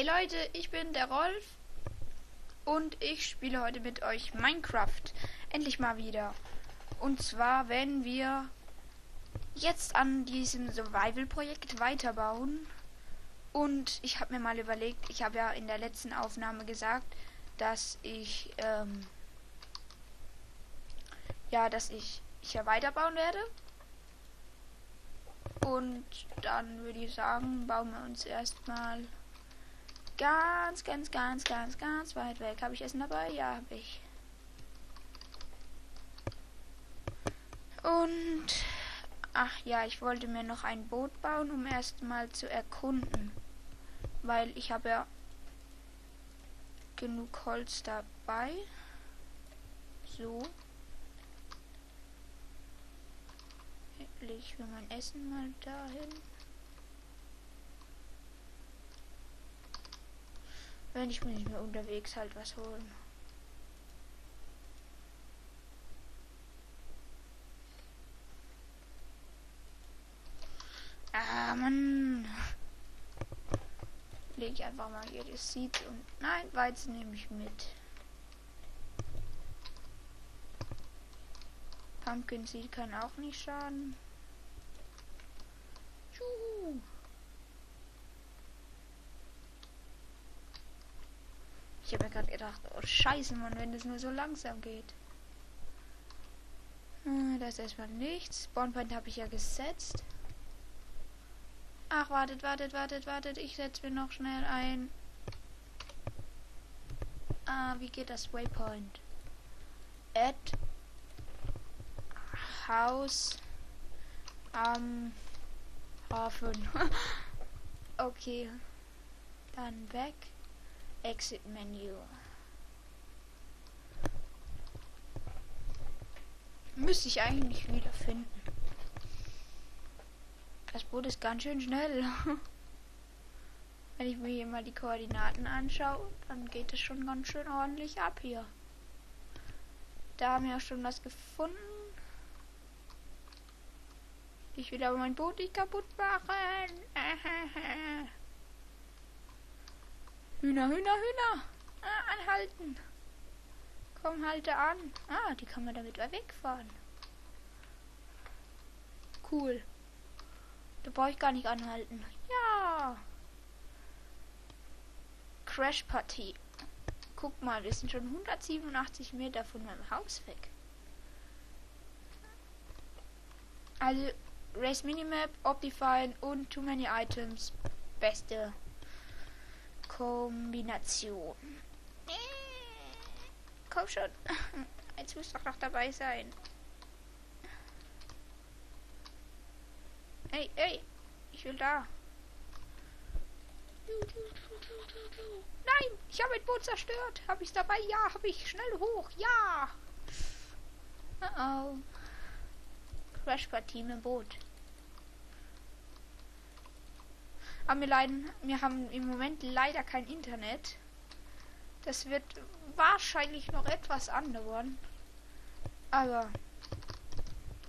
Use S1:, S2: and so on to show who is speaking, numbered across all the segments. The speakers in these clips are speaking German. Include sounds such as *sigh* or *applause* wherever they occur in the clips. S1: Hey Leute, ich bin der Rolf und ich spiele heute mit euch Minecraft. Endlich mal wieder. Und zwar werden wir jetzt an diesem Survival-Projekt weiterbauen. Und ich habe mir mal überlegt, ich habe ja in der letzten Aufnahme gesagt, dass ich, ähm, ja, dass ich hier weiterbauen werde. Und dann würde ich sagen, bauen wir uns erstmal ganz, ganz, ganz, ganz, ganz weit weg. Habe ich Essen dabei? Ja, habe ich. Und ach ja, ich wollte mir noch ein Boot bauen, um erstmal zu erkunden, weil ich habe ja genug Holz dabei. So. ich will mein Essen mal dahin. Wenn ich mir nicht mehr unterwegs halt was holen. Ah, Mann. Leg ich einfach mal hier das Seed und... Nein, Weizen nehme ich mit. Pumpkin Seed kann auch nicht schaden. Juhu. Ich habe mir gerade gedacht, oh scheiße, Mann, wenn das nur so langsam geht. Hm, das ist erstmal nichts. Spawnpoint habe ich ja gesetzt. Ach, wartet, wartet, wartet, wartet. Ich setze mir noch schnell ein. Ah, wie geht das Waypoint? Add Haus am Hafen. *laughs* okay. Dann weg. Exit Menu. Müsste ich eigentlich wieder finden. Das Boot ist ganz schön schnell. *laughs* Wenn ich mir hier mal die Koordinaten anschaue, dann geht es schon ganz schön ordentlich ab hier. Da haben wir auch schon was gefunden. Ich will aber mein Boot nicht kaputt machen. *laughs* Hühner, Hühner, Hühner. Ah, anhalten. Komm, halte an. Ah, die kann man damit wegfahren. Cool. Da brauche ich gar nicht anhalten. Ja. crash Party. Guck mal, wir sind schon 187 Meter von meinem Haus weg. Also, Race Minimap, Optifine und Too Many Items. Beste Kombination. Komm schon. Jetzt muss doch noch dabei sein. Ey, ey. Ich will da. Nein, ich habe ein Boot zerstört. Habe ich dabei? Ja, habe ich. Schnell hoch. Ja. Uh oh. Crash-Partie mit Boot. Aber wir, leiden, wir haben im Moment leider kein Internet. Das wird wahrscheinlich noch etwas andauern. Aber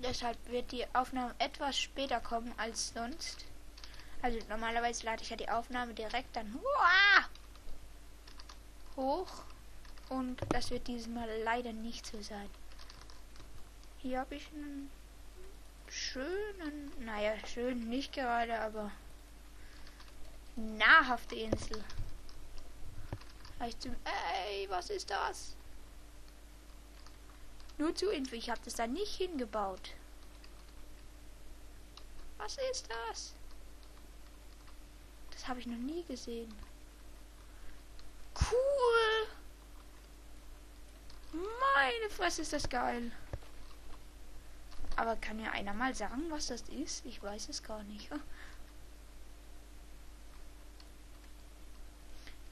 S1: deshalb wird die Aufnahme etwas später kommen als sonst. Also normalerweise lade ich ja die Aufnahme direkt dann hoch. Und das wird diesmal leider nicht so sein. Hier habe ich einen schönen, naja, schön nicht gerade, aber Nahrhafte Insel. Ey, was ist das? Nur zu Info, ich habe das da nicht hingebaut. Was ist das? Das habe ich noch nie gesehen. Cool! Meine Fresse ist das geil. Aber kann mir einer mal sagen, was das ist? Ich weiß es gar nicht.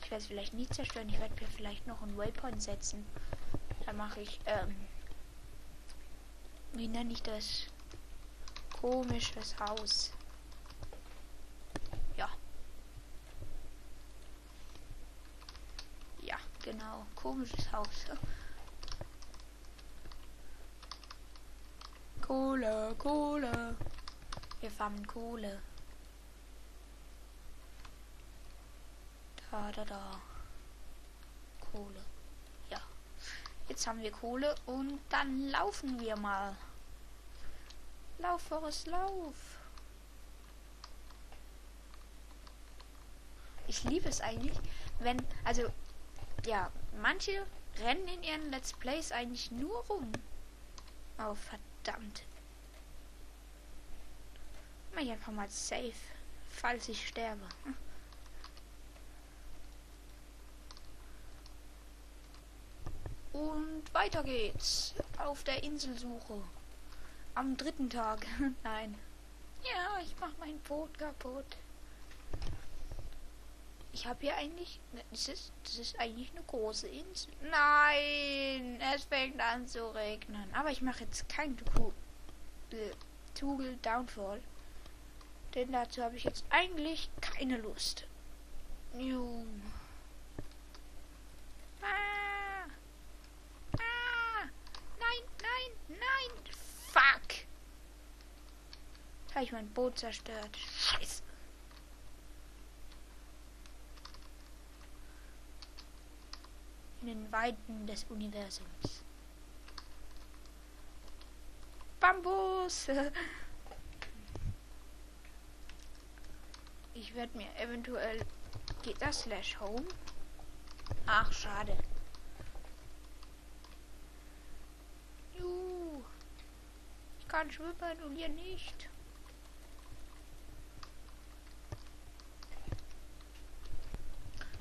S1: Ich werde es vielleicht nicht zerstören. Ich werde mir vielleicht noch einen Waypoint setzen. Da mache ich, ähm, wie nenne ich das? Komisches Haus. Ja. Ja, genau. Komisches Haus. *laughs* Kohle, Kohle. Wir fahren Kohle. Schade da. Kohle. Ja. Jetzt haben wir Kohle und dann laufen wir mal. Lauf, Forrest, lauf. Ich liebe es eigentlich, wenn, also, ja, manche rennen in ihren Let's Plays eigentlich nur rum. Oh, verdammt. Mach ich einfach mal safe, falls ich sterbe. Hm. Und weiter geht's. Auf der Inselsuche. Am dritten Tag. *laughs* Nein. Ja, ich mach mein Boot kaputt. Ich habe hier eigentlich... Das ist, das ist eigentlich eine große Insel. Nein! Es fängt an zu regnen. Aber ich mache jetzt kein äh, Tugel Downfall. Denn dazu habe ich jetzt eigentlich keine Lust. Junge. Habe ich mein Boot zerstört. Scheiße. In den Weiten des Universums. Bambus! *laughs* Ich werde mir eventuell. Geht das slash home? Ach, schade. Juhu. Ich kann schwimmen und ihr nicht.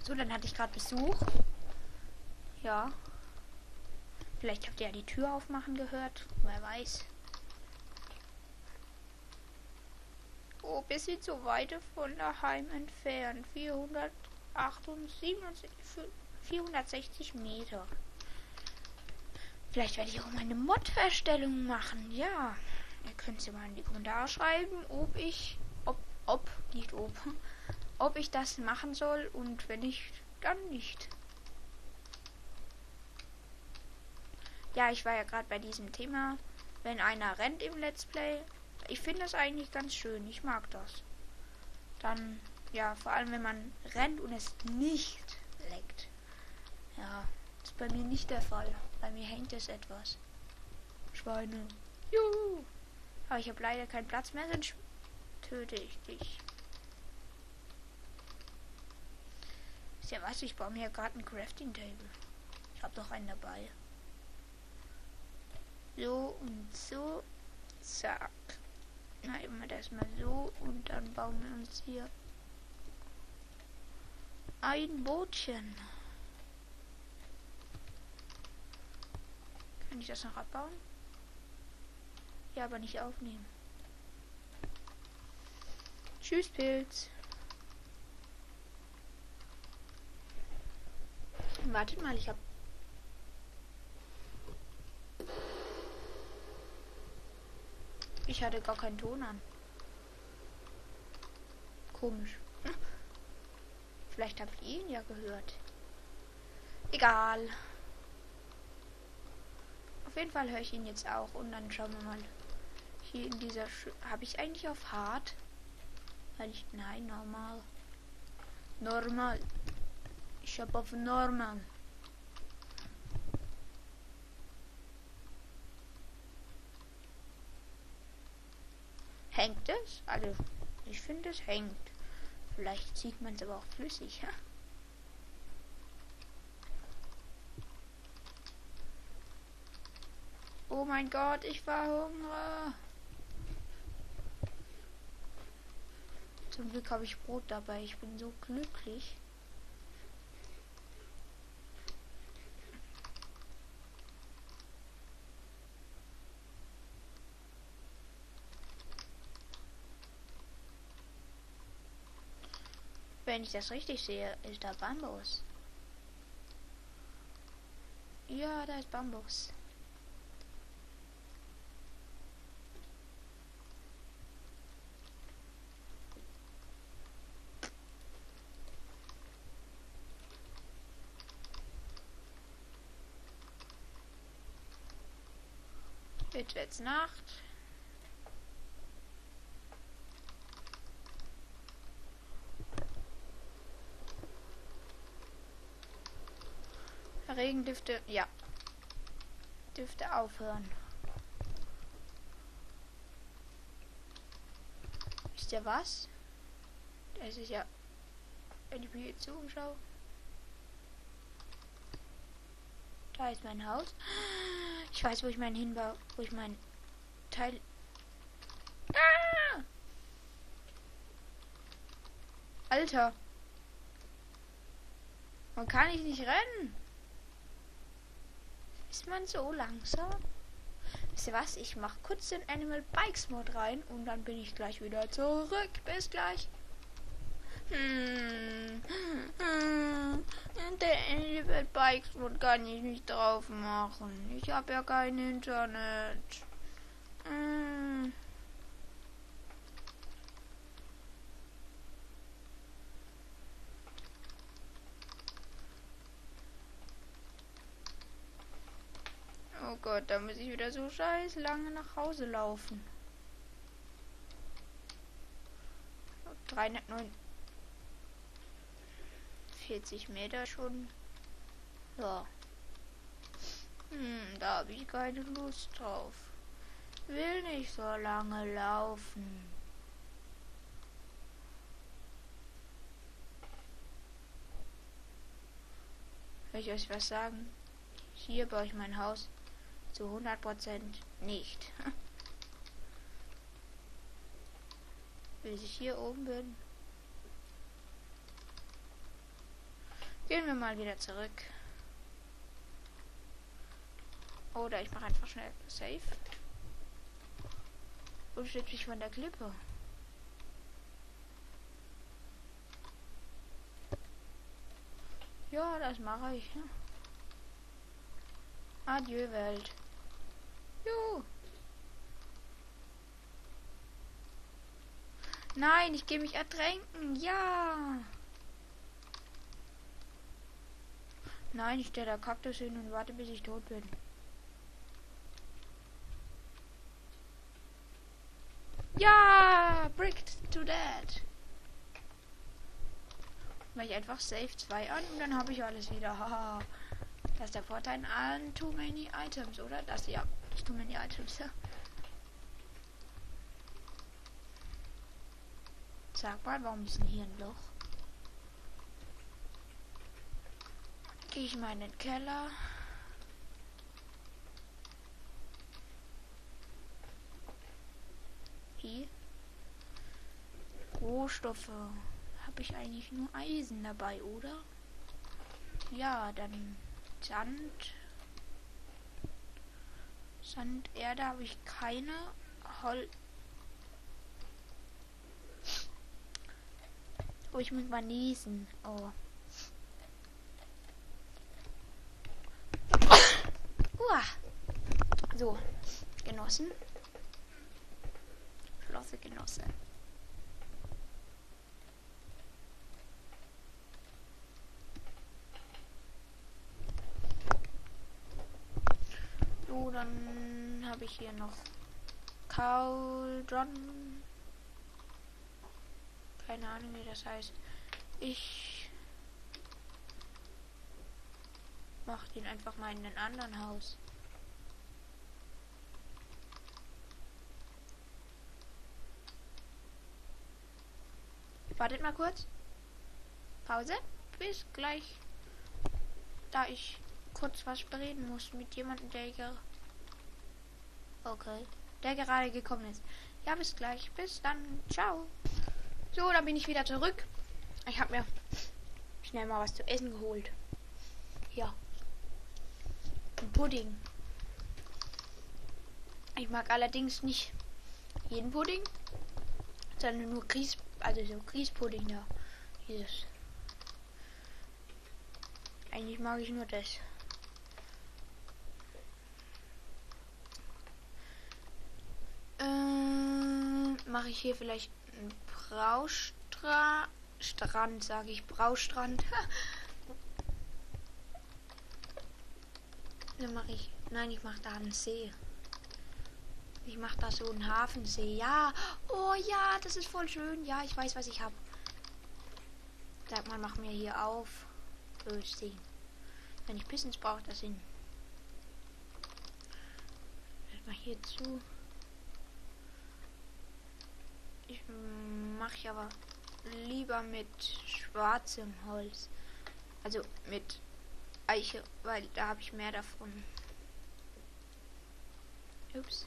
S1: So, dann hatte ich gerade Besuch. Ja. Vielleicht habt ihr ja die Tür aufmachen gehört. Wer weiß. Oh, bisschen zu weit von daheim entfernt. 467, 460 Meter. Vielleicht werde ich auch meine Mod-Erstellung machen. Ja. Ihr könnt sie mal in die Kommentare schreiben, ob ich, ob, ob, nicht oben ob ich das machen soll und wenn ich dann nicht. Ja, ich war ja gerade bei diesem Thema, wenn einer rennt im Let's Play. Ich finde das eigentlich ganz schön, ich mag das. Dann, ja, vor allem wenn man rennt und es nicht leckt. Ja, das ist bei mir nicht der Fall. Bei mir hängt es etwas. Schweine. Juhu. Aber ich habe leider keinen Platz mehr, sonst töte ich dich. Ist ja was, ich baue mir gerade ein Crafting Table. Ich habe doch einen dabei. So und so. Zack. Na, immer das mal so und dann bauen wir uns hier ein Bootchen. Kann ich das noch abbauen? Ja, aber nicht aufnehmen. Tschüss, Pilz. Wartet mal, ich hab. Ich hatte gar keinen Ton an. Komisch. *laughs* Vielleicht habt ihr ihn ja gehört. Egal. Auf jeden Fall höre ich ihn jetzt auch und dann schauen wir mal. Hier in dieser habe ich eigentlich auf hart? Weil ich nein normal. Normal. Ich hab auf Norman. Hängt es? Also, ich finde es hängt. Vielleicht sieht man es aber auch flüssig, ja? Oh mein Gott, ich war Hunger. Zum Glück habe ich Brot dabei. Ich bin so glücklich. wenn ich das richtig sehe, ist da Bambus. Ja, da ist Bambus. Jetzt wird's Nacht. Regen dürfte, ja, dürfte aufhören. Ist ihr was? Es ist ja, wenn ich mir hier zuschaue. Da ist mein Haus. Ich weiß, wo ich meinen Hinbau, wo ich meinen Teil. Ah! Alter. Man kann ich nicht rennen. Ist man so langsam? Wisst ihr was? Ich mache kurz den Animal Bikes Mod rein und dann bin ich gleich wieder zurück. Bis gleich. Hm. Hm. Der Animal Bikes Mod kann ich nicht drauf machen. Ich habe ja kein Internet. Hm. da muss ich wieder so scheiß lange nach Hause laufen. 309 40 Meter schon. Ja. Hm, da habe ich keine Lust drauf. Will nicht so lange laufen. Soll ich euch was sagen? Hier baue ich mein Haus. Zu 100% nicht. Bis *laughs* ich hier oben bin. Gehen wir mal wieder zurück. Oder ich mache einfach schnell Safe. Und schütze mich von der Klippe. Ja, das mache ich. Adieu, Welt. Juhu. Nein, ich gehe mich ertränken. Ja. Nein, ich stelle da Kaktus hin und warte, bis ich tot bin. Ja, bricked to death. Mache ich einfach Save 2 an und dann habe ich alles wieder. Haha. *laughs* das ist der Vorteil an Too Many Items, oder? Das ja. There's too many items here. Sag mal, warum ist denn hier ein Loch? Gehe ich mal in den Keller. Hier. Rohstoffe. Habe ich eigentlich nur Eisen dabei, oder? Ja, dann Sand. Sand, Erde habe ich keine. Hol oh, ich muss mal niesen. Oh. Uah. So, genossen. Schlosse genossen. dazu. Dann habe ich hier noch Cauldron. Keine Ahnung, wie das heißt. Ich mache den einfach mal in den anderen Haus. Wartet mal kurz. Pause. Bis gleich. Da ich kurz was bereden muss mit jemandem, der Okay. Der gerade gekommen ist. Ja, bis gleich. Bis dann. Ciao. So, da bin ich wieder zurück. Ich habe mir schnell mal was zu essen geholt. Ja. Ein Pudding. Ich mag allerdings nicht jeden Pudding, sondern nur Grieß, also so Grießpudding da. Dieses. Eigentlich mag ich nur das. Ähm, Mache ich hier vielleicht einen Braustrand, sage ich Braustrand. Dann mache ich. Nein, ich mache da einen See. Ich mache da so einen Hafensee. Ja. Oh ja, das ist voll schön. Ja, ich weiß, was ich habe. Sag mal, mach mir hier auf. See. Wenn ich Pissens brauche, das hin. Mal hier zu. mache ich aber lieber mit schwarzem Holz. Also mit Eiche, weil da habe ich mehr davon. Ups.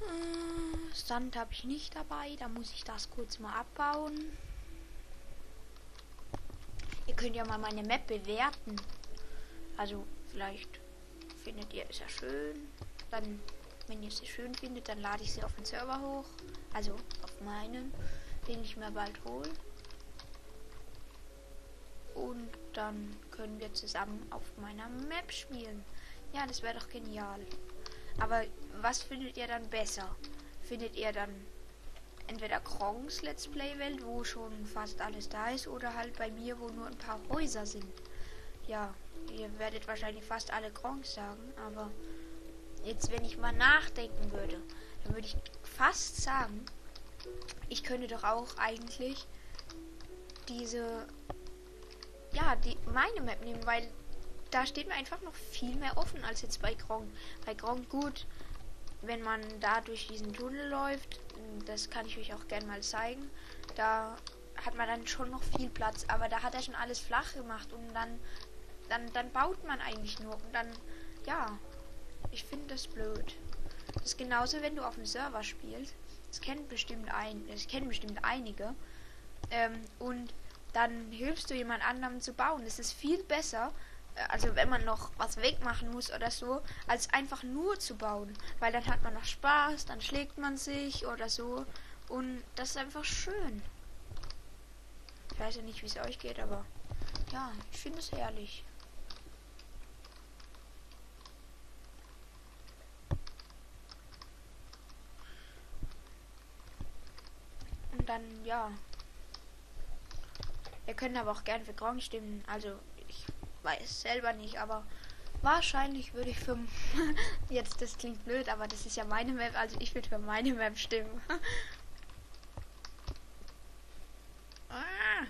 S1: Hm, Sand habe ich nicht dabei, da muss ich das kurz mal abbauen. Ihr könnt ja mal meine Map bewerten. Also vielleicht findet ihr es ja schön. Dann wenn ihr sie schön findet, dann lade ich sie auf den Server hoch. Also auf meinen, den ich mir bald hole. Und dann können wir zusammen auf meiner Map spielen. Ja, das wäre doch genial. Aber was findet ihr dann besser? Findet ihr dann entweder Krongs Let's Play Welt, wo schon fast alles da ist, oder halt bei mir, wo nur ein paar Häuser sind. Ja, ihr werdet wahrscheinlich fast alle Krongs sagen, aber jetzt, wenn ich mal nachdenken würde, dann würde ich fast sagen, ich könnte doch auch eigentlich diese, ja, die, meine Map nehmen, weil da steht mir einfach noch viel mehr offen als jetzt bei Gronk. Bei Gronk gut, wenn man da durch diesen Tunnel läuft, das kann ich euch auch gerne mal zeigen, da hat man dann schon noch viel Platz, aber da hat er schon alles flach gemacht und dann, dann, dann baut man eigentlich nur und dann, ja, ich finde das blöd. Das ist genauso, wenn du auf dem Server spielst. Das kennt bestimmt ein, das kennen bestimmt einige. Ähm, und dann hilfst du jemand anderem zu bauen. Das ist viel besser, äh, also wenn man noch was wegmachen muss oder so, als einfach nur zu bauen. Weil dann hat man noch Spaß, dann schlägt man sich oder so. Und das ist einfach schön. Ich weiß ja nicht, wie es euch geht, aber ja, ich finde es herrlich. dann ja. Wir können aber auch gern für Gronk stimmen. Also ich weiß selber nicht, aber wahrscheinlich würde ich für *laughs* jetzt das klingt blöd, aber das ist ja meine Map, also ich würde für meine Map stimmen. *laughs* Ah!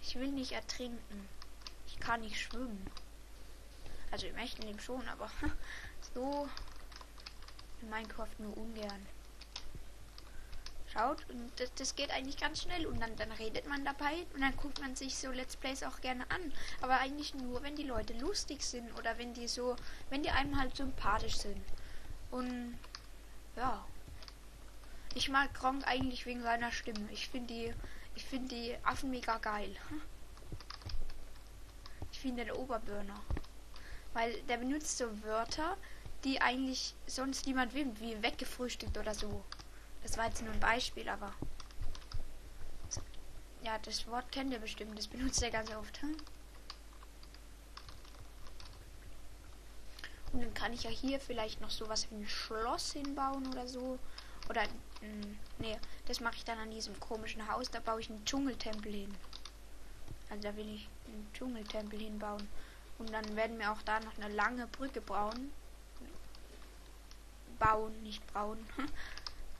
S1: ich will nicht ertrinken. Ich kann nicht schwimmen. Also im echten Leben schon, aber *laughs* so in Minecraft nur ungern schaut und das, das geht eigentlich ganz schnell und dann, dann redet man dabei und dann guckt man sich so Let's Plays auch gerne an. Aber eigentlich nur, wenn die Leute lustig sind oder wenn die so, wenn die einem halt sympathisch sind. Und ja. Ich mag Gronk eigentlich wegen seiner Stimme. Ich finde die, ich finde die Affen mega geil. Ich finde den Oberbürner. Weil der benutzt so Wörter, die eigentlich sonst niemand will, wie weggefrühstückt oder so. Das war jetzt nur ein Beispiel, aber. Ja, das Wort kennt ihr bestimmt, das benutzt ihr ganz oft. Hm? Und dann kann ich ja hier vielleicht noch sowas wie ein Schloss hinbauen oder so. Oder, mh, hm, nee, das mache ich dann an diesem komischen Haus. Da baue ich einen Dschungeltempel hin. Also da will ich einen Dschungeltempel hinbauen. Und dann werden wir auch da noch eine lange Brücke bauen. Bauen, nicht bauen. *laughs*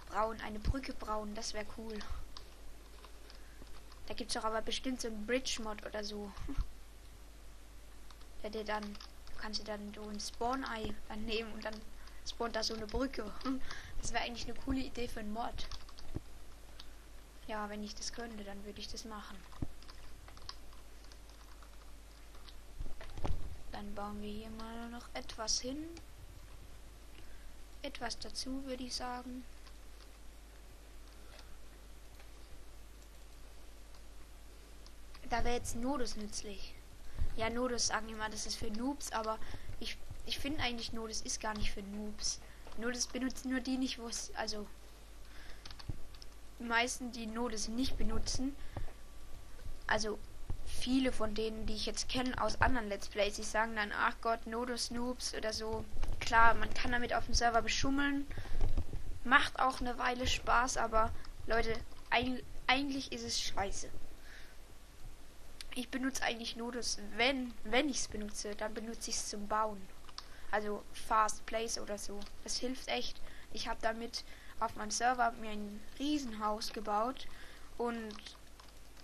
S1: brauen, eine Brücke brauen, das wäre cool. Da gibt's doch aber bestimmt so einen Bridge-Mod oder so. *laughs* Der dir dann, kannst du dann so ein Spawn-Ei dann nehmen und dann spawnt da so eine Brücke. *laughs* Das wäre eigentlich eine coole Idee für einen Mod. Ja, wenn ich das könnte, dann würde ich das machen. Dann bauen wir hier mal noch etwas hin. Etwas dazu, würde ich sagen. Da wäre jetzt Nodus nützlich. Ja, Nodus sagen immer, das ist für Noobs, aber ich, ich finde eigentlich Nodus ist gar nicht für Noobs. Nodus benutzen nur die nicht, wo es, also die meisten, die Nodus nicht benutzen, also viele von denen, die ich jetzt kenne aus anderen Let's Plays, die sagen dann, ach Gott, Nodus Noobs oder so. Klar, man kann damit auf dem Server beschummeln. Macht auch eine Weile Spaß, aber Leute, eig eigentlich ist es scheiße ich benutze eigentlich nur das, wenn, wenn ich es benutze, dann benutze ich es zum Bauen. Also Fast Place oder so. Das hilft echt. Ich habe damit auf meinem Server mir ein Riesenhaus gebaut und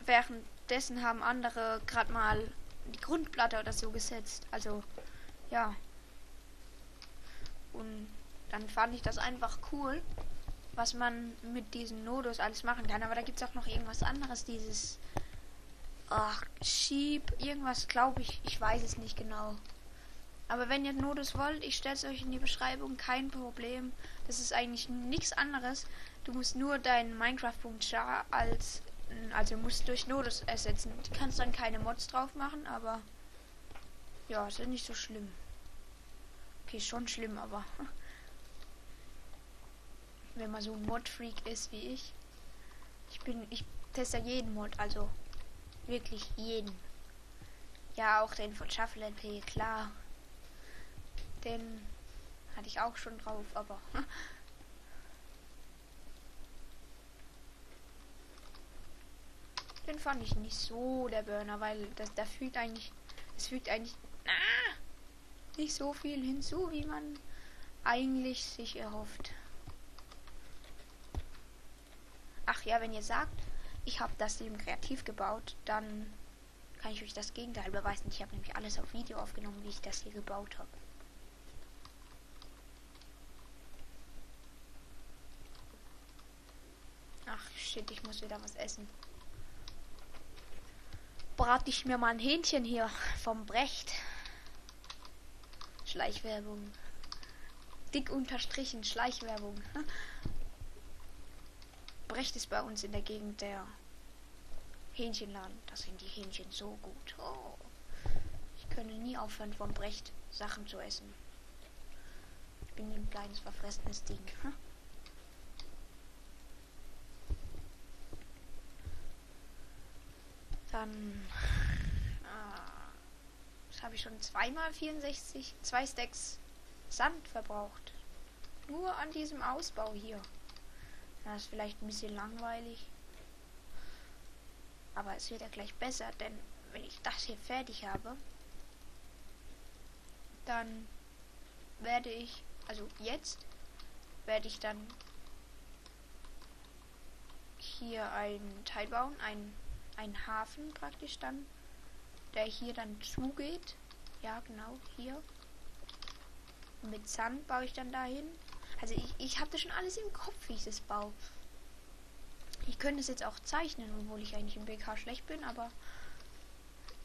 S1: währenddessen haben andere gerade mal die Grundplatte oder so gesetzt. Also ja. Und dann fand ich das einfach cool, was man mit diesem Nodus alles machen kann. Aber da gibt es auch noch irgendwas anderes, dieses Ach, Sheep, irgendwas glaube ich, ich weiß es nicht genau. Aber wenn ihr nur das wollt, ich stelle es euch in die Beschreibung, kein Problem. Das ist eigentlich nichts anderes. Du musst nur deinen Minecraft.jar als, also musst durch Nodus ersetzen. Du kannst dann keine Mods drauf machen, aber ja, ist ja nicht so schlimm. Okay, schon schlimm, aber *laughs* wenn man so ein Mod-Freak ist wie ich. Ich bin, ich teste jeden Mod, also Wirklich jeden. Ja, auch den von Shuffle LP, klar. Den hatte ich auch schon drauf, aber. *laughs* Den fand ich nicht so der Burner, weil das da fühlt eigentlich. Es fügt eigentlich ah, nicht so viel hinzu, wie man eigentlich sich erhofft. Ach ja, wenn ihr sagt, ich habe das eben kreativ gebaut, dann kann ich euch das Gegenteil beweisen. Ich habe nämlich alles auf Video aufgenommen, wie ich das hier gebaut habe. Ach shit, ich muss wieder was essen. Brate ich mir mal ein Hähnchen hier vom Brecht. Schleichwerbung. Dick unterstrichen, Schleichwerbung. *laughs* Brecht ist bei uns in der Gegend der Hähnchenladen. Das sind die Hähnchen so gut. Oh. Ich könnte nie aufhören, von Brecht Sachen zu essen. Ich bin ein kleines verfressenes Ding. Hm? Dann. Ah, das habe ich schon zweimal 64, zwei Stacks Sand verbraucht. Nur an diesem Ausbau hier. Das ist vielleicht ein bisschen langweilig. Aber es wird ja gleich besser, denn wenn ich das hier fertig habe, dann werde ich, also jetzt, werde ich dann hier ein Teil bauen, ein, einen Hafen praktisch dann, der hier dann zugeht. Ja, genau, hier. Mit Sand baue ich dann dahin. Also ich, ich habe das schon alles im Kopf, wie ich das baue. Ich könnte es jetzt auch zeichnen, obwohl ich eigentlich im BK schlecht bin, aber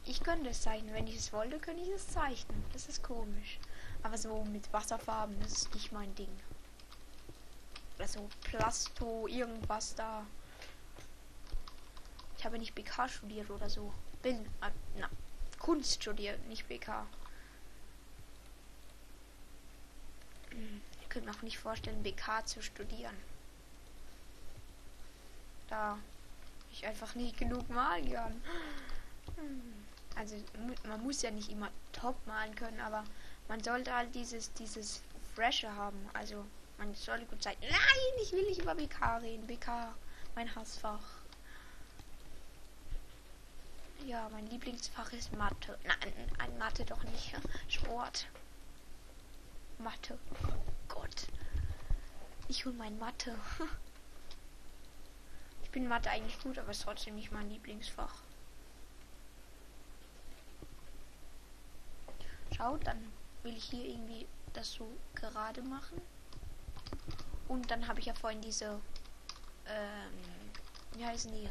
S1: ich könnte es zeichnen. Wenn ich es wollte, könnte ich es zeichnen. Das ist komisch. Aber so mit Wasserfarben, das ist nicht mein Ding. Also Plasto, irgendwas da. Ich habe nicht BK studiert oder so. Bin, äh, na, Kunst studiert, nicht BK. Hm können auch nicht vorstellen, BK zu studieren. Da ich einfach nicht genug malen kann. Also man muss ja nicht immer top malen können, aber man sollte halt dieses, dieses Fresche haben. Also man sollte gut sein. Nein, ich will nicht über BK reden. BK, mein Hassfach. Ja, mein Lieblingsfach ist Mathe. Nein, nein Mathe doch nicht. Sport. Mathe. Gott. Ich hole mein Mathe. *laughs* Ich bin Mathe eigentlich gut, aber es ist trotzdem nicht mein Lieblingsfach. Schaut, dann will ich hier irgendwie das so gerade machen. Und dann habe ich ja vorhin diese, ähm, wie heißen die?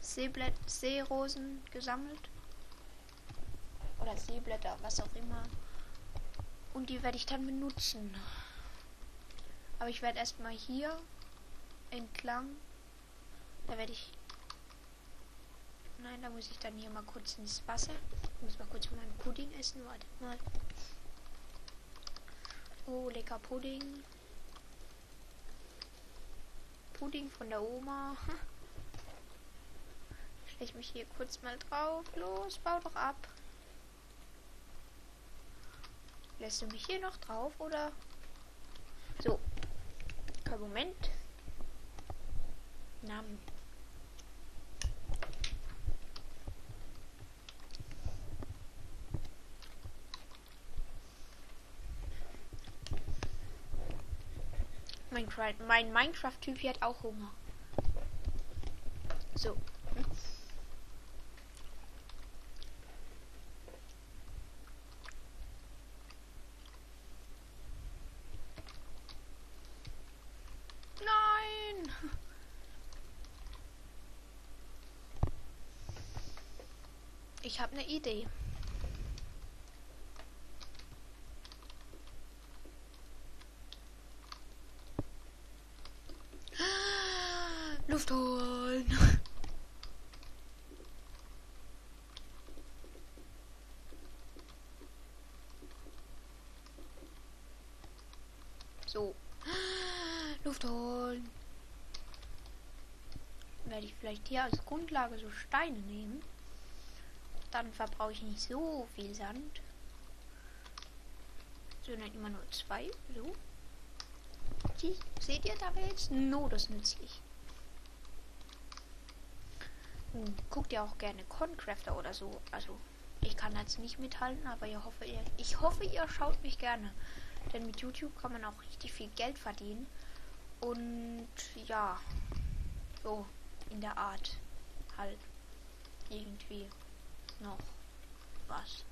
S1: Seeblät Seerosen gesammelt. Oder Seeblätter, was auch immer. Und die werde ich dann benutzen. Aber ich werde erstmal hier entlang. Da werde ich. Nein, da muss ich dann hier mal kurz ins Wasser. Ich muss mal kurz meinen Pudding essen. Warte mal. Oh, lecker Pudding. Pudding von der Oma. *laughs* Stelle ich mich hier kurz mal drauf. Los, bau doch ab. Lässt du mich hier noch drauf oder? So. Kein Moment. Namen. Minecraft. Mein Minecraft-Typ hat auch Hunger. So. habe eine Idee. Luft holen. So. Luft holen. Werde ich vielleicht hier als Grundlage so Steine nehmen. Dann verbrauche ich nicht so viel Sand. Sondern immer nur zwei. So. seht ihr, da wäre jetzt Nodus nützlich. Hm, guckt ja auch gerne Concrafter oder so. Also, ich kann jetzt nicht mithalten, aber ich hoffe, ihr, ich hoffe, ihr schaut mich gerne. Denn mit YouTube kann man auch richtig viel Geld verdienen. Und ja, so in der Art halt irgendwie noch was.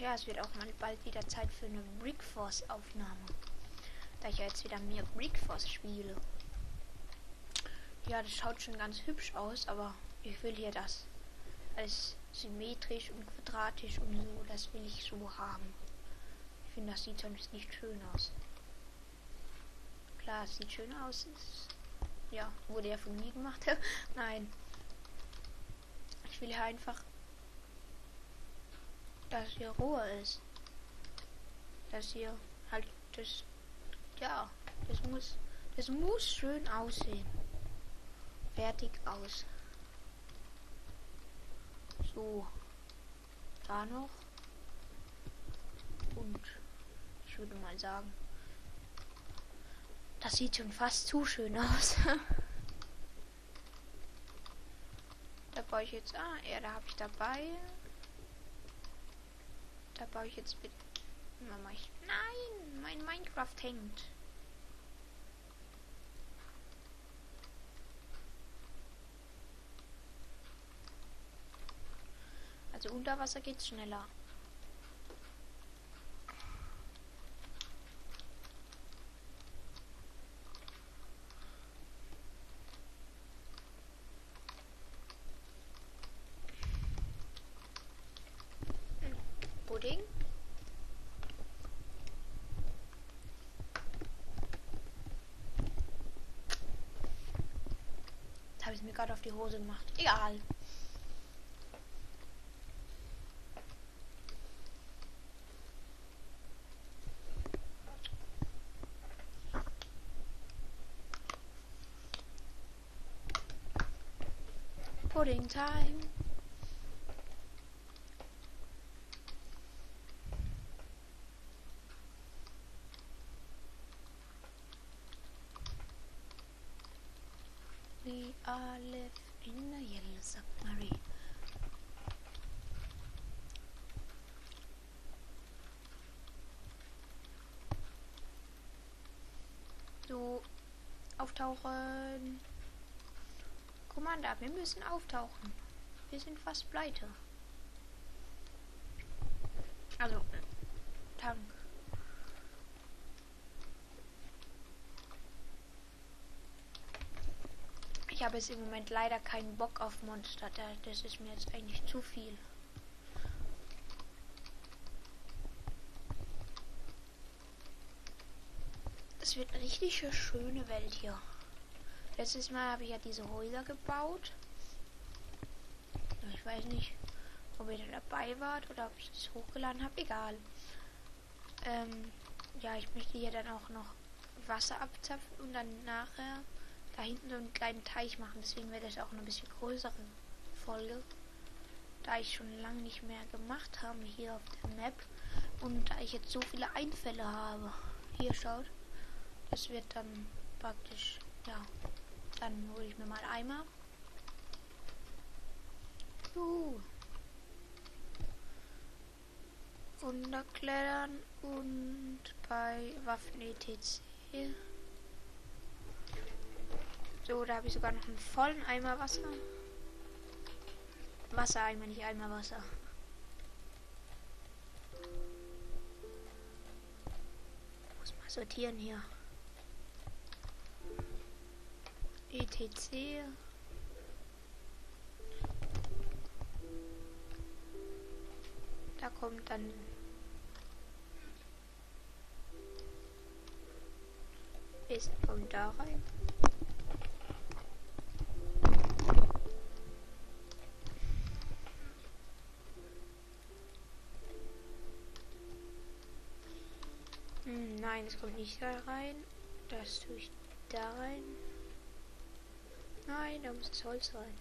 S1: ja, es wird auch mal bald wieder Zeit für eine Brick Force Aufnahme. Da ich ja jetzt wieder mehr Brick Force spiele. Ja, das schaut schon ganz hübsch aus, aber ich will hier das als symmetrisch und quadratisch und so. Das will ich so haben. Ich finde, das sieht sonst nicht schön aus. Klar, es sieht schön aus. Es, ja, wurde ja von mir gemacht. *laughs* Nein. Ich will ja einfach, dass hier Ruhe ist. Dass hier halt das, ja, das muss, das muss schön aussehen. Fertig aus. So. Da noch. Und ich würde mal sagen, das sieht schon fast zu schön aus. *laughs* da baue ich jetzt. Ah, ja, da habe ich dabei. Da baue ich jetzt mit. Mama, ich. Nein, mein Minecraft hängt. Also unter Wasser geht's schneller. Pudding. Das habe ich mir gerade auf die Hose gemacht. Egal. Loading time. We are live in the yellow submarine. So, auftauchen. Commander, wir müssen auftauchen. Wir sind fast pleite. Also, äh, Tank. Ich habe jetzt im Moment leider keinen Bock auf Monster. Das ist mir jetzt eigentlich zu viel. Es wird eine richtig schöne Welt hier. Letztes Mal habe ich ja diese Häuser gebaut. Ich weiß nicht, ob ihr da dabei wart oder ob ich das hochgeladen habe. Egal. Ähm, ja, ich möchte hier dann auch noch Wasser abzapfen und dann nachher da hinten so einen kleinen Teich machen. Deswegen wird das auch eine bisschen größere Folge. Da ich schon lange nicht mehr gemacht habe hier auf der Map. Und da ich jetzt so viele Einfälle habe. Hier schaut. Das wird dann praktisch, ja, dann hole ich mir mal Eimer. Juhu. Unterklettern und bei Waffen etc. So, da habe ich sogar noch einen vollen Eimer Wasser. Wassereimer, nicht Eimer Wasser. Muss mal sortieren hier. ETC. Da kommt dann ist kommt da rein. Hm, nein, es kommt nicht da rein. Das tue ich da rein. Nein, da muss das Holz rein.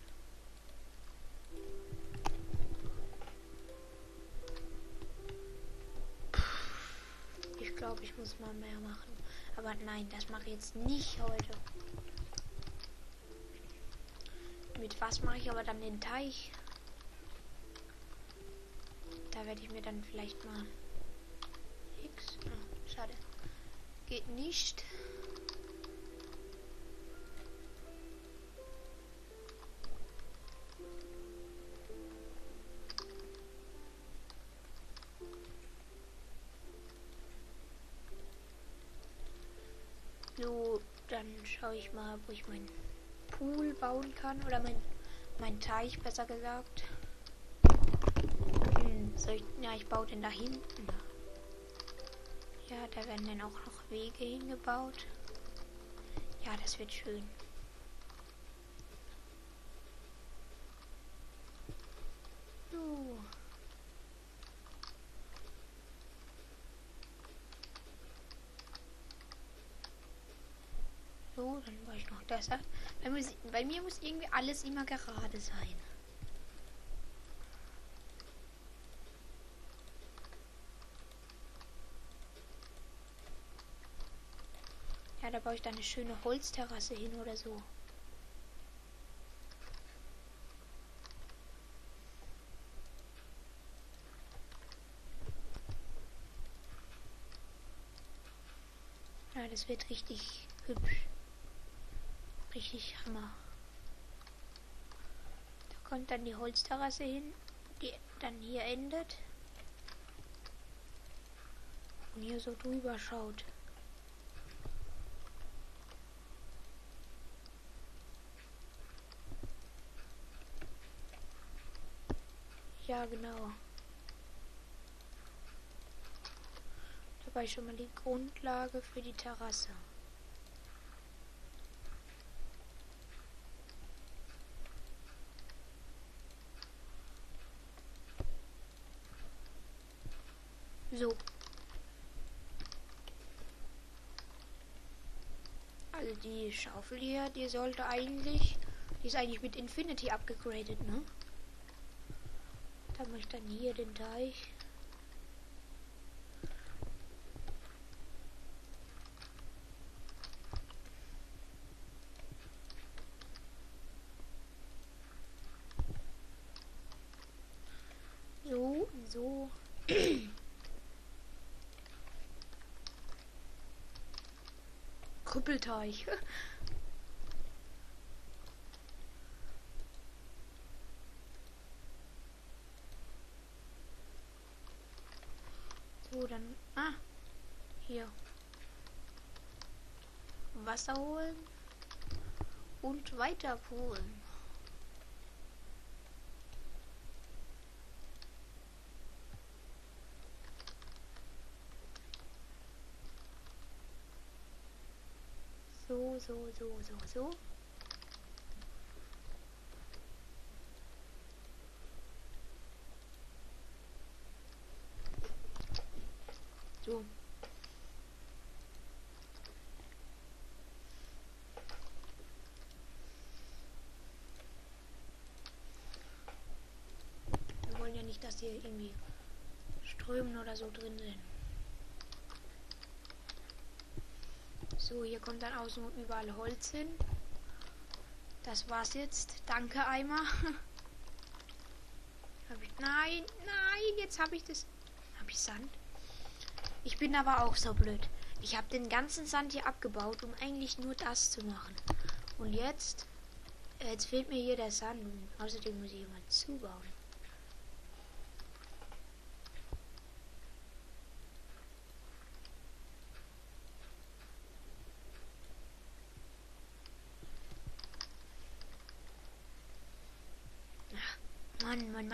S1: Ich glaube, ich muss mal mehr machen. Aber nein, das mache ich jetzt nicht heute. Mit was mache ich aber dann den Teich? Da werde ich mir dann vielleicht mal X. Oh, schade. Geht nicht. schaue ich mal, wo ich meinen Pool bauen kann. Oder mein, mein Teich, besser gesagt. Hm, ich, ja, ich baue den da hinten. Ja, da werden dann auch noch Wege hingebaut. Ja, das wird schön. ich noch das Bei, bei mir muss irgendwie alles immer gerade sein. Ja, da baue ich dann eine schöne Holzterrasse hin oder so. Ja, das wird richtig hübsch richtig Hammer. Da kommt dann die Holzterrasse hin, die dann hier endet. Und hier so drüber schaut. Ja, genau. Dabei schon mal die Grundlage für die Terrasse. die Schaufel hier, die sollte eigentlich, die ist eigentlich mit Infinity abgegradet, ne? Dann mache ich dann hier den Teich. Doppelteich. so, dann. Ah. Hier. Wasser holen. Und weiter polen. so, so, so, so. So. Wir wollen ja nicht, dass hier irgendwie Strömen oder so drin sind. So, hier kommt dann auch so überall Holz hin. Das war's jetzt. Danke, Eimer. *laughs* ich, nein, nein, jetzt habe ich das. Habe ich Sand? Ich bin aber auch so blöd. Ich habe den ganzen Sand hier abgebaut, um eigentlich nur das zu machen. Und jetzt, jetzt fehlt mir hier der Sand. außerdem muss ich jemand zubauen.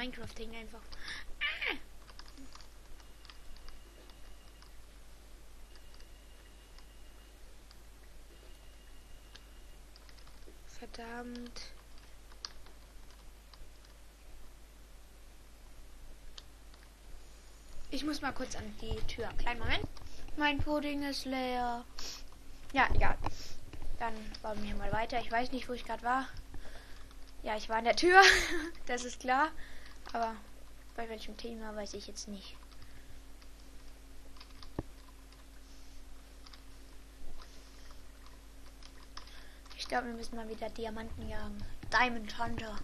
S1: Minecraft-Ding einfach. Ah! Verdammt. Ich muss mal kurz an die Tür. Kleinen Moment. Mein Pudding ist leer. Ja, egal. Dann bauen wir mal weiter. Ich weiß nicht, wo ich gerade war. Ja, ich war an der Tür. *laughs* das ist klar. Aber bei welchem Thema weiß ich jetzt nicht. Ich glaube, wir müssen mal wieder Diamanten jagen. Diamond Hunter.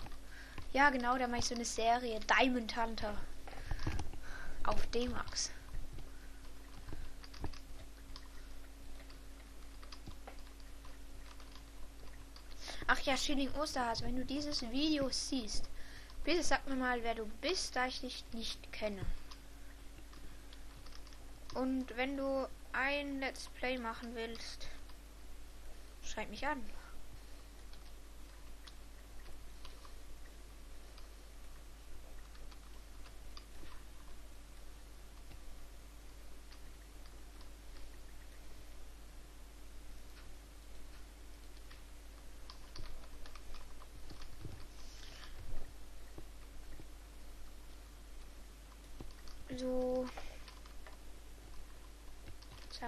S1: Ja, genau, da mache ich so eine Serie. Diamond Hunter. Auf D-Max. Ach ja, Schilling Osterhase, wenn du dieses Video siehst, Bitte sag mir mal, wer du bist, da ich dich nicht kenne. Und wenn du ein Let's Play machen willst, schreib mich an.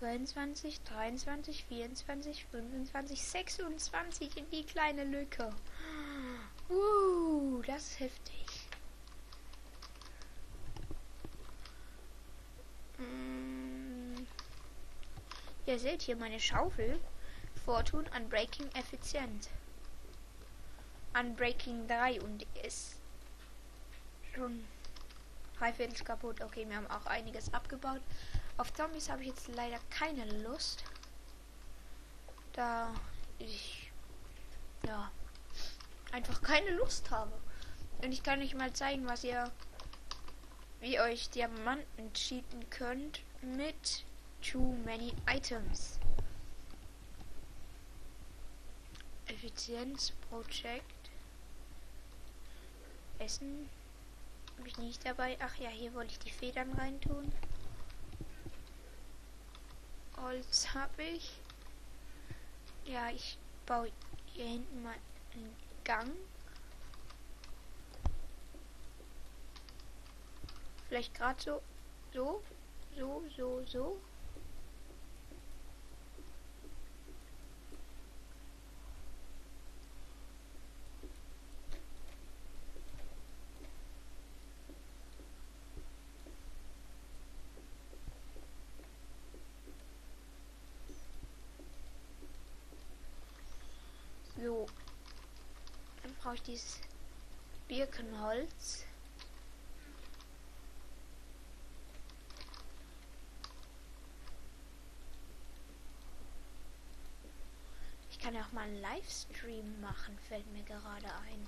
S1: 22, 23, 24, 25, 26 in die kleine Lücke. Uh, das ist heftig. Mm. Ihr seht hier meine Schaufel. Fortun Breaking effizient. An Breaking 3 und ist schon dreiviertel kaputt. Okay, wir haben auch einiges abgebaut. Auf Zombies habe ich jetzt leider keine Lust. Da ich ja einfach keine Lust habe. Und ich kann euch mal zeigen, was ihr wie euch Diamanten cheaten könnt mit too many items. Effizienz Project. Essen habe ich nicht dabei. Ach ja, hier wollte ich die Federn reintun. Holz habe ich. Ja, ich baue hier hinten mal einen Gang. Vielleicht gerade so, so, so, so, so. ich dieses Birkenholz. Ich kann ja auch mal einen Livestream machen, fällt mir gerade ein.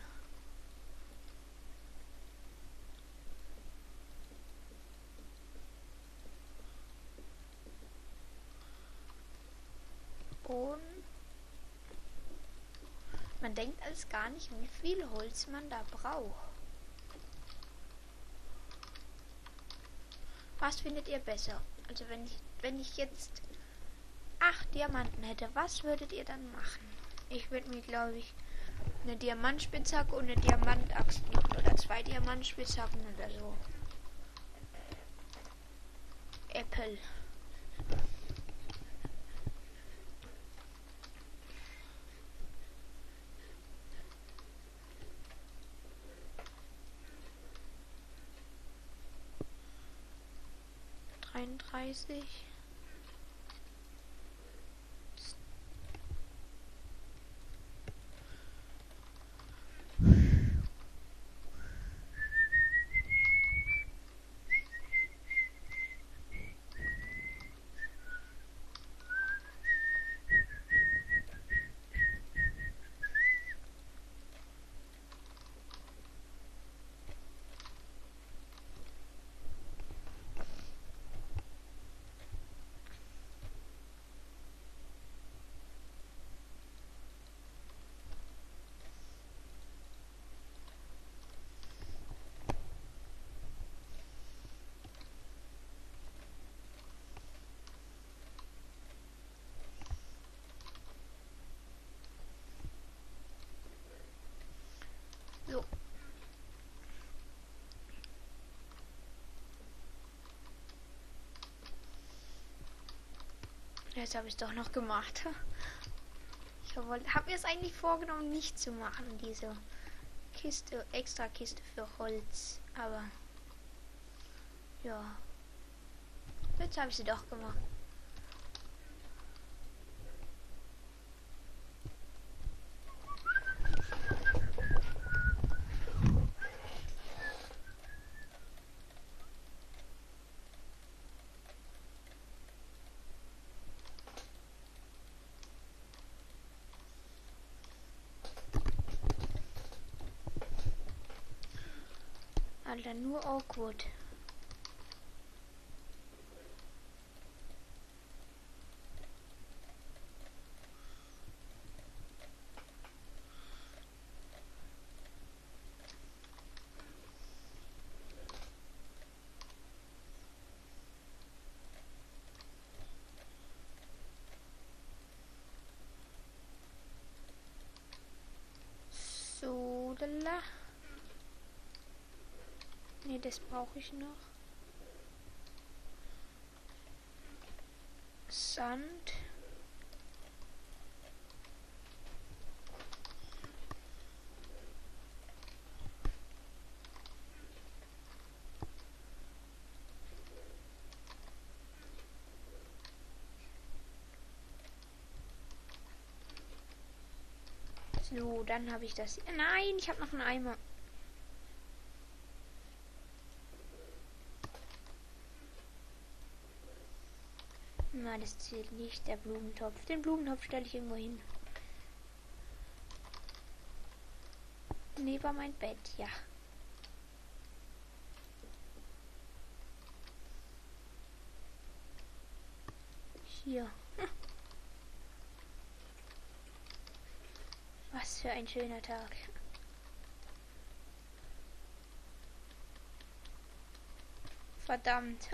S1: Man denkt als gar nicht, wie viel Holz man da braucht. Was findet ihr besser? Also wenn ich, wenn ich jetzt acht Diamanten hätte, was würdet ihr dann machen? Ich würde mir, glaube ich, eine Diamantspitzhacke und eine Diamantaxt machen. Oder zwei Diamantspitzhacken oder so. Apple. dreißig Jetzt habe ich doch noch gemacht. Ich habe hab mir es eigentlich vorgenommen, nicht zu machen, diese Kiste, extra Kiste für Holz. Aber ja, jetzt habe ich sie doch gemacht. Alter, nur awkward. So, the das brauche ich noch. Sand. So, dann habe ich das. Nein, ich habe noch einen Eimer. Nein, das zählt nicht, der Blumentopf. Den Blumentopf stelle ich irgendwo hin. Neben mein Bett, ja. Hier. Was für ein schöner Tag. Verdammt.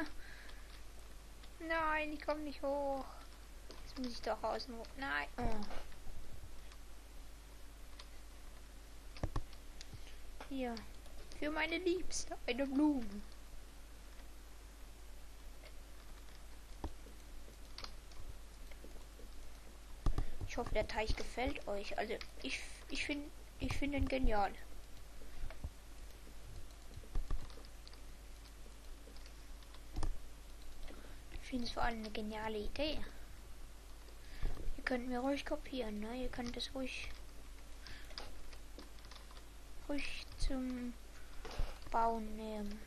S1: Nein, ich komme nicht hoch. Jetzt muss ich doch raus. Nein. Oh. Hier. Für meine Liebste eine Blume. Ich hoffe, der Teich gefällt euch. Also, ich, ich finde ich find ihn genial. finde es vor allem eine geniale Idee. Ihr könnt mir ruhig kopieren, ne? Ihr könnt es ruhig ruhig zum Bauen nehmen.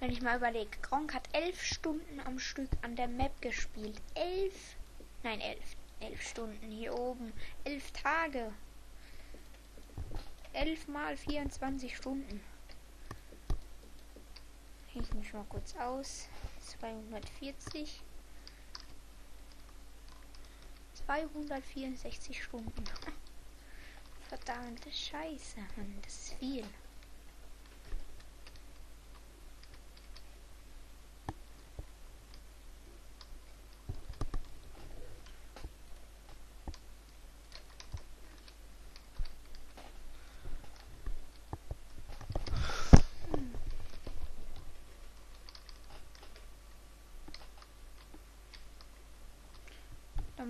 S1: Wenn ich mal überlege, Gronk hat elf Stunden am Stück an der Map gespielt. Elf? Nein, elf. Elf Stunden hier oben. Elf Tage. 11 mal 24 Stunden. Ich mich mal kurz aus. 240. 264 Stunden. *laughs* Verdammte Scheiße, Mann, das ist viel.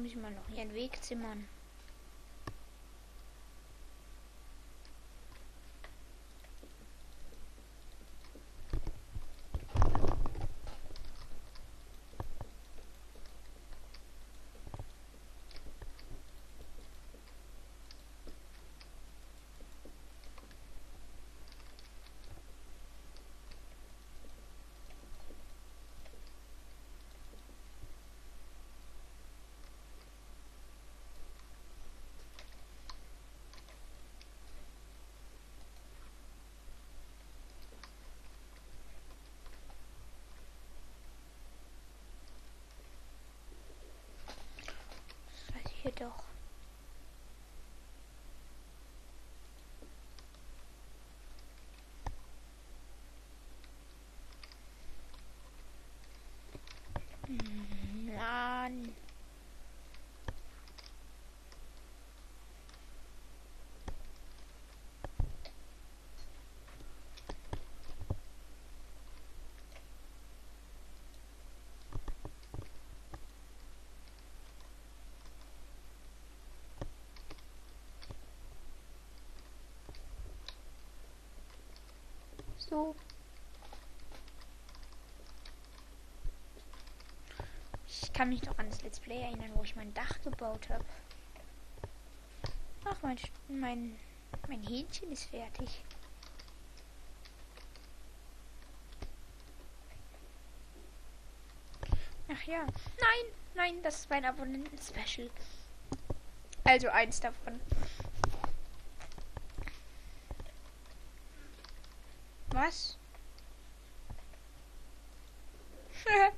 S1: muss ich mal noch hier einen Weg zimmern. 줘. So. Ich kann mich noch an das Let's Play erinnern, wo ich mein Dach gebaut habe. Ach, mein, mein, mein Hähnchen ist fertig. Ach ja. Nein, nein, das ist mein Abonnenten-Special. Also eins davon. Was? *laughs*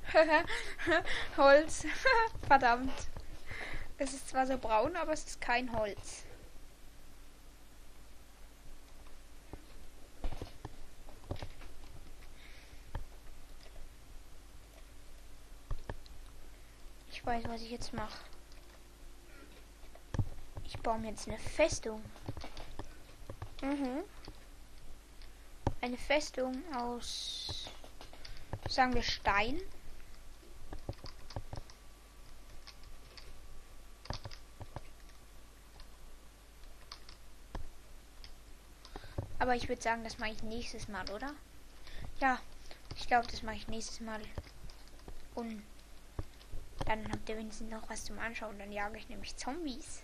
S1: Holz. *laughs* Verdammt. Es ist zwar so braun, aber es ist kein Holz. Ich weiß, was ich jetzt mache. Ich baue mir jetzt eine Festung. Mhm eine Festung aus, sagen wir, Stein. Aber ich würde sagen, das mache ich nächstes Mal, oder? Ja, ich glaube, das mache ich nächstes Mal. Und dann habt ihr wenigstens noch was zum Anschauen. Dann jage ich nämlich Zombies.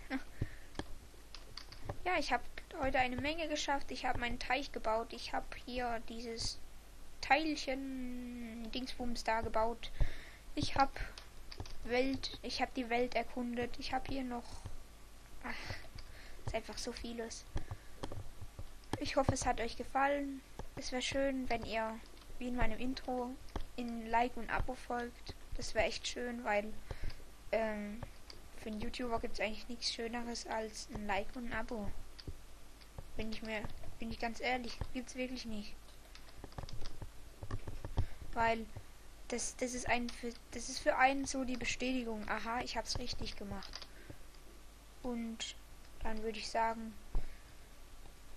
S1: *laughs* ja, ich habe heute eine Menge geschafft. Ich habe meinen Teich gebaut. Ich habe hier dieses Teilchen Dingsbums da gebaut. Ich habe Welt, ich habe die Welt erkundet. Ich habe hier noch ach, ist einfach so vieles. Ich hoffe, es hat euch gefallen. Es wäre schön, wenn ihr wie in meinem Intro in Like und Abo folgt. Das wäre echt schön, weil ähm, für einen YouTuber gibt es eigentlich nichts Schöneres als ein Like und ein Abo. Bin ich mir, bin ich ganz ehrlich, gibt's wirklich nicht. Weil das, das ist ein für, das ist für einen so die Bestätigung. Aha, ich hab's richtig gemacht. Und dann würde ich sagen,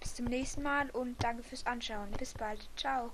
S1: bis zum nächsten Mal und danke fürs Anschauen. Bis bald. Ciao.